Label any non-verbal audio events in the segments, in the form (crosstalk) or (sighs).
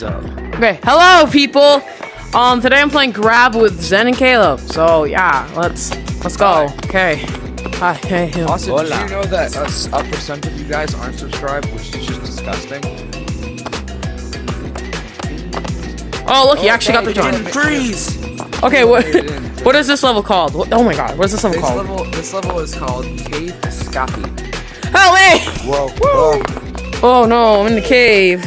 Okay, hello people. Um, today I'm playing Grab with Zen and Caleb. So yeah, let's let's go. Okay. Hi. Hey. hey. Also, did you know that a, s- a percent of you guys aren't subscribed, which is just disgusting? Oh look, he actually got the Okay, joint. freeze! Okay, what (laughs) what is this level called? What, oh my god, what is this level This called? level, this level is called Cave Scappy. Help me! Whoa, whoa. Oh no, I'm in the cave.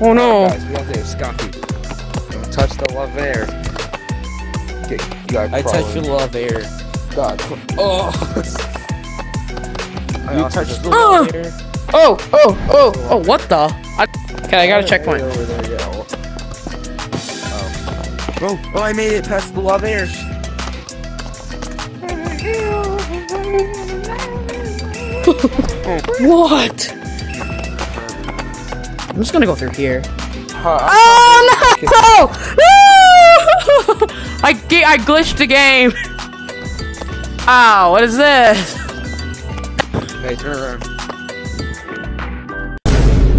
Oh no. Guys, we have to Scappy. Don't touch the love air. Get, you gotta I crawl touched the love air. God. Oh. (laughs) I You also touched the Oh. love air. Oh oh oh oh what the? I, okay, I got a checkpoint. Right over there, yeah. Oh. oh, oh, I made it past the love air. (laughs) (laughs) What? I'm just gonna go through here. Huh, Oh no! (laughs) I ga- I glitched the game. Ow! What is this? Hey, turn around.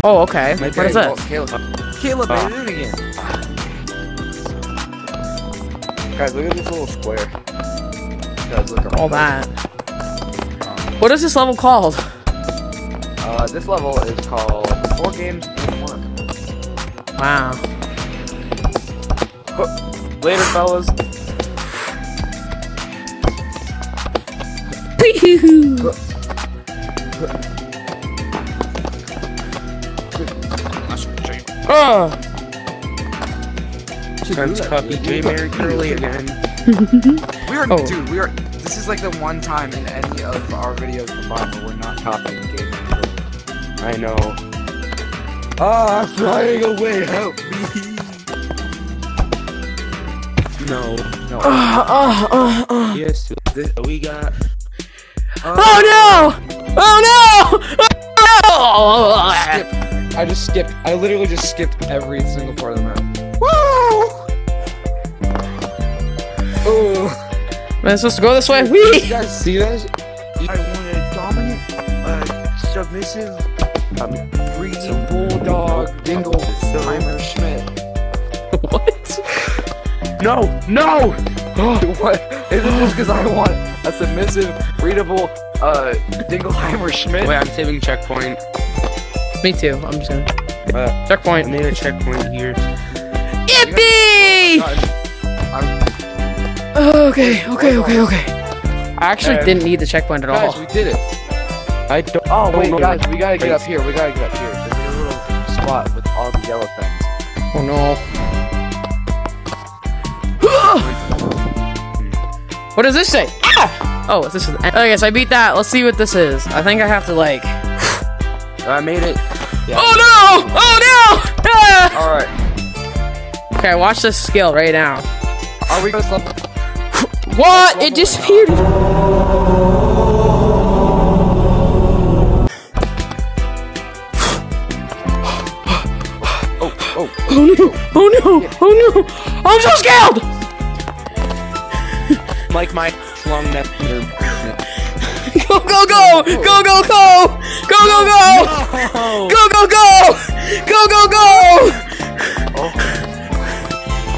Oh, okay. My What is Hey, this? Caleb. Caleb. I did it again. Guys, look at this little square. Guys, look around. All that. What is this level called? Uh, this level is called Four Games in One. Wow. Later, fellas. Oh. Turns puppy J Mary Curly (laughs) again. We are, Oh. dude. We are. This is like the one time in any of our videos combined where we're not copying gaming. I know. Ah, I'm flying away. Help me. No. No. Uh, uh, uh. Yes, we got. Oh no! Oh no! Oh, Skip. I just skipped. I literally just skipped every single part of the map. Woo! Oh. Am I supposed to go this way? You guys see this? I want a dominant, uh, submissive, um, breeding Bulldog, Dingle, Heimer, Schmidt. (laughs) What? No, no! (gasps) what? Is it just because I want a submissive, readable, uh, Dingleheimer Schmidt? Wait, I'm saving checkpoint. Me too. I'm just gonna. Uh, I Checkpoint. made a checkpoint here. Yippee! I'm, Okay, okay, okay, okay. I actually didn't need the checkpoint at all. guys, we did it. I don't. Oh wait, know guys, we gotta get up here. We gotta get up here. There's like a little spot with all the yellow things. Oh no. (gasps) what does this say? Ah! Oh, this is. Okay, so I beat that. Let's see what this is. I think I have to like. (sighs) I made it. Oh no! Oh no! Ah! All right. Okay, watch this skill right now. Are we gonna level? What? It disappeared. Oh. Oh no! Oh no! Oh no! I'm so scared! Like my long neck. (laughs) Go go go! Go go go! Go go go! Oh, Go go go! Go go go!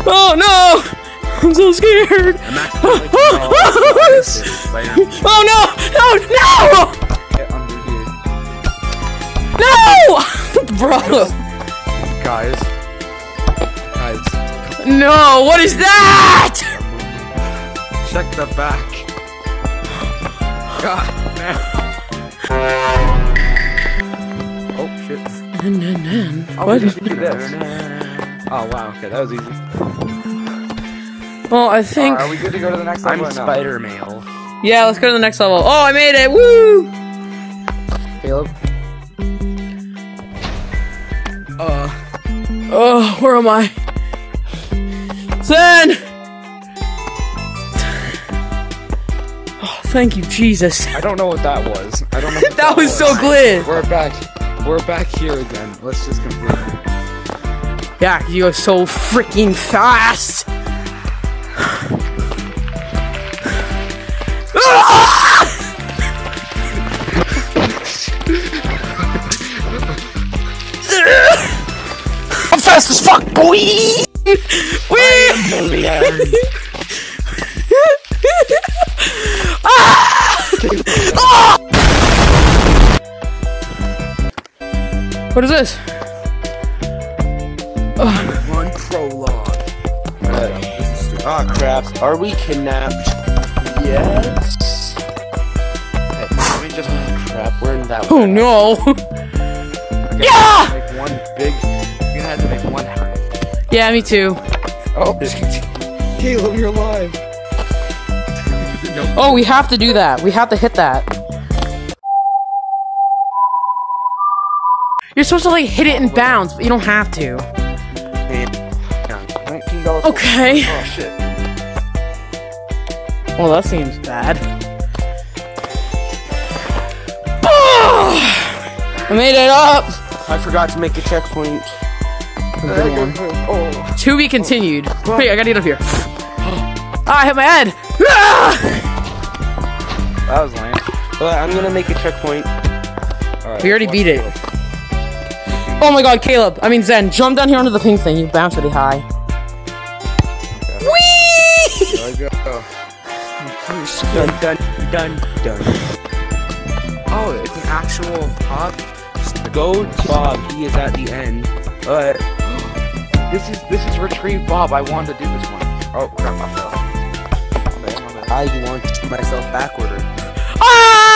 Oh no! I'm so scared! I'm actually like, (laughs) oh, oh no! No! No! No! What is that? check the back. God. Oh shit. Oh, What? we just do this. Oh wow. Okay, that was easy. Well, I think. Are we good to go to the next level? I'm? Spider Male. Yeah, let's go to the next level. Oh, I made it! Woo! Caleb. Uh. Oh, where am I? Zen! Oh, thank you, Jesus. I don't know what that was. I don't know. (laughs) What That was so glitch. We're back. We're back here again. Let's just complete it. Yeah, you go so freaking fast. Fast as fuck, boy. Wee! (laughs) What is this? One prologue. Ah, crap. Are we kidnapped? Yes. Hey, let me just Crap, we're in that Oh one. no! yeah! make one big. Had to make one. Yeah, me too. Oh, Caleb, you're alive. Oh, we have to do that. We have to hit that. You're supposed to like hit it in bounds, but you don't have to. Okay. Oh shit. Well, that seems bad. (sighs) I made it up. I forgot to make a checkpoint. Oh, To be continued. Wait, I gotta get up here. Ah, I hit my head. Ah! that was lame. But I'm gonna make a checkpoint. Alright, We already beat it. go. Oh my god, Caleb. I mean Zen, jump down here onto the pink thing. You bounce really high. Whee! There I go. Dun dun dun dun. Oh, it's an actual hop. Go Bob, he is at the end. But This is this is retrieve Bob. I wanted to do this one. Oh crap! I fell. I'm on the- myself backward. Ah!